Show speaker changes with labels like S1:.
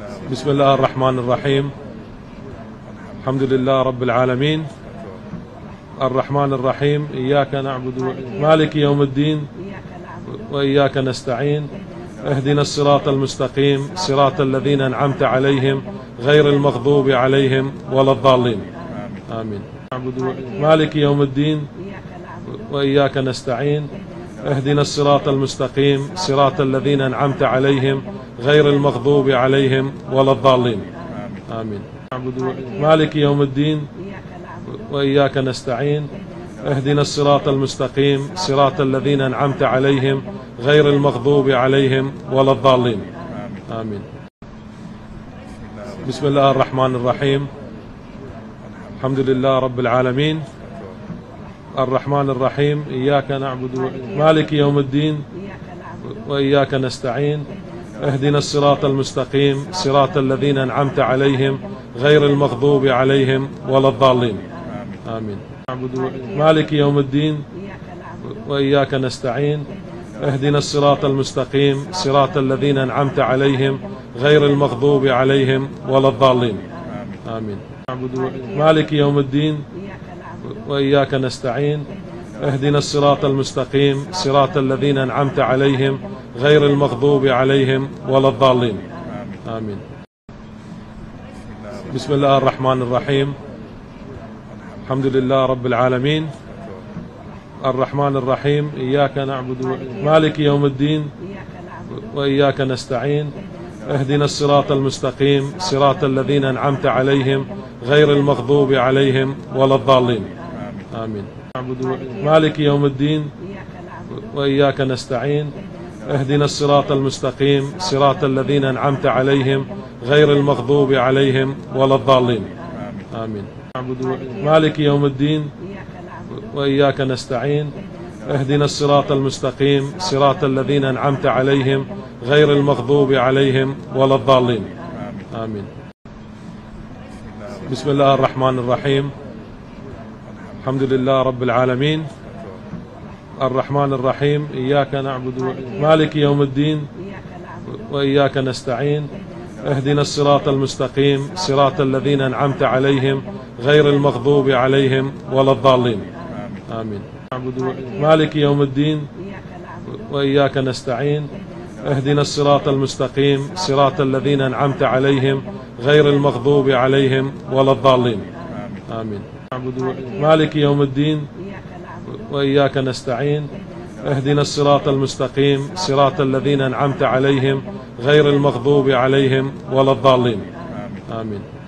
S1: بسم الله الرحمن الرحيم. الحمد لله رب العالمين. الرحمن الرحيم. إياك نعبد مالك يوم الدين. وإياك نستعين. اهدنا الصراط المستقيم. صراط الذين أنعمت عليهم. غير المغضوب عليهم ولا الضالين. آمين. مالك يوم الدين. وإياك نستعين. اهدنا الصراط المستقيم صراط الذين أنعمت عليهم غير المغضوب عليهم ولا الضالين. آمين. مالك يوم الدين وإياك نستعين. اهدنا الصراط المستقيم صراط الذين أنعمت عليهم غير المغضوب عليهم ولا الضالين. آمين. بسم الله الرحمن الرحيم. الحمد لله رب العالمين. الرحمن الرحيم إياك نعبد مالك يوم الدين وإياك نستعين. اهدنا الصراط المستقيم صراط الذين أنعمت عليهم غير المغضوب عليهم ولا الضالين. آمين. مالك يوم الدين وإياك نستعين. اهدنا الصراط المستقيم صراط الذين أنعمت عليهم غير المغضوب عليهم ولا الضالين. آمين. مالك يوم الدين وإياك نستعين اهدنا الصراط المستقيم صراط الذين أنعمت عليهم غير المغضوب عليهم ولا الضالين. آمين. بسم الله الرحمن الرحيم. الحمد لله رب العالمين. الرحمن الرحيم. إياك نعبد مالك يوم الدين. وإياك نستعين. اهدنا الصراط المستقيم صراط الذين أنعمت عليهم غير المغضوب عليهم ولا الضالين. آمين. مالك يوم الدين وإياك نستعين. اهدنا الصراط المستقيم. صراط الذين أنعمت عليهم غير المغضوب عليهم ولا الضالين. آمين. مالك يوم الدين وإياك نستعين. اهدنا الصراط المستقيم. صراط الذين أنعمت عليهم غير المغضوب عليهم ولا الضالين. آمين. بسم الله الرحمن الرحيم. الحمد لله رب العالمين. الرحمن الرحيم. إياك نعبد مالك يوم الدين. وإياك نستعين. اهدنا الصراط المستقيم. صراط الذين أنعمت عليهم. غير المغضوب عليهم ولا الضالين. آمين. مالك يوم الدين. وإياك نستعين. اهدنا الصراط المستقيم. صراط الذين أنعمت عليهم. غير المغضوب عليهم ولا الضالين. آمين. مالك يوم الدين. وإياك نستعين. اهدنا الصراط المستقيم. صراط الذين أنعمت عليهم. غير المغضوب عليهم ولا الضالين. آمين.